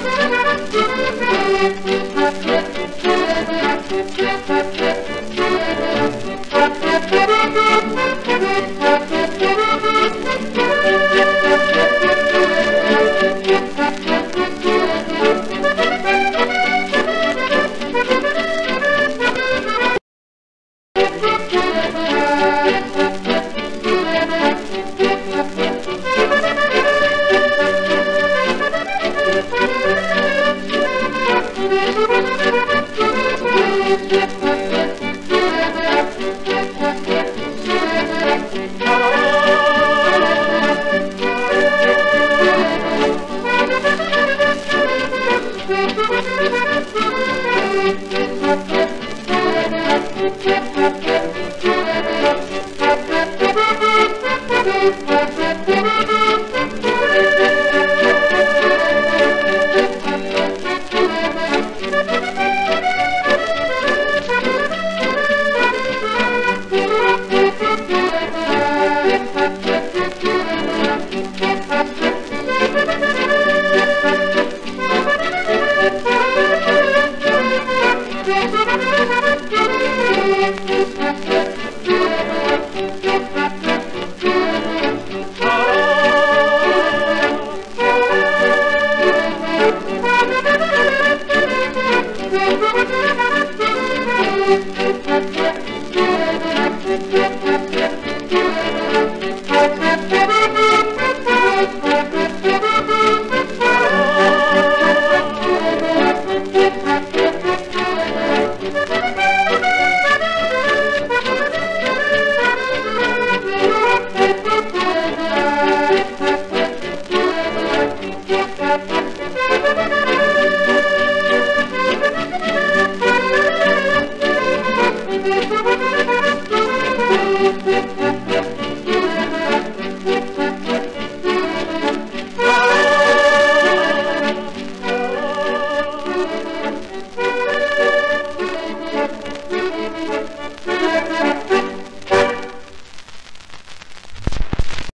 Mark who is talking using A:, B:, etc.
A: Música Thank you.